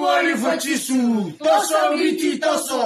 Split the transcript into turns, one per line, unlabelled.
Mori Fatisu, Toso Miti Toso.